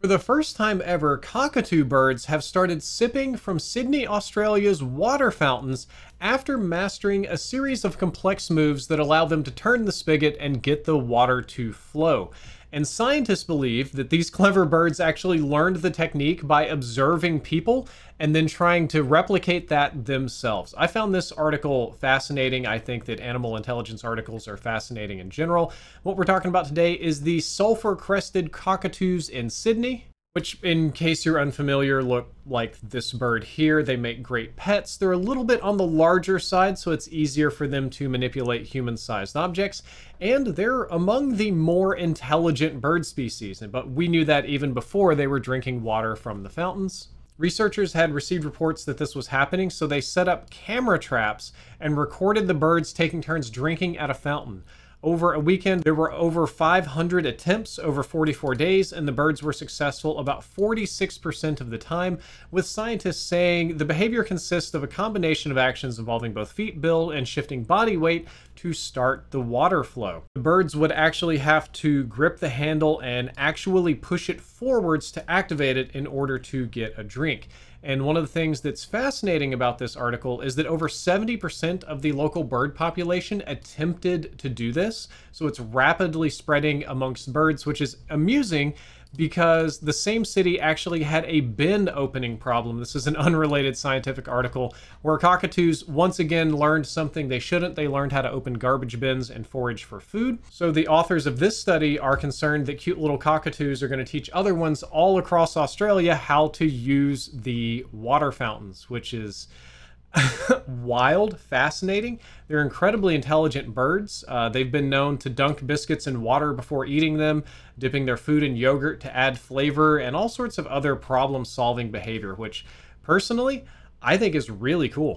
For the first time ever, cockatoo birds have started sipping from Sydney, Australia's water fountains after mastering a series of complex moves that allow them to turn the spigot and get the water to flow. And scientists believe that these clever birds actually learned the technique by observing people and then trying to replicate that themselves. I found this article fascinating. I think that animal intelligence articles are fascinating in general. What we're talking about today is the sulfur crested cockatoos in Sydney which in case you're unfamiliar look like this bird here. They make great pets. They're a little bit on the larger side so it's easier for them to manipulate human-sized objects. And they're among the more intelligent bird species. But we knew that even before they were drinking water from the fountains. Researchers had received reports that this was happening, so they set up camera traps and recorded the birds taking turns drinking at a fountain. Over a weekend, there were over 500 attempts over 44 days, and the birds were successful about 46% of the time, with scientists saying the behavior consists of a combination of actions involving both feet, bill, and shifting body weight to start the water flow. The birds would actually have to grip the handle and actually push it forwards to activate it in order to get a drink. And one of the things that's fascinating about this article is that over 70% of the local bird population attempted to do this. So it's rapidly spreading amongst birds, which is amusing because the same city actually had a bin opening problem. This is an unrelated scientific article where cockatoos once again learned something they shouldn't. They learned how to open garbage bins and forage for food. So the authors of this study are concerned that cute little cockatoos are going to teach other ones all across Australia how to use the water fountains, which is wild, fascinating. They're incredibly intelligent birds. Uh, they've been known to dunk biscuits in water before eating them, dipping their food in yogurt to add flavor, and all sorts of other problem solving behavior, which personally I think is really cool.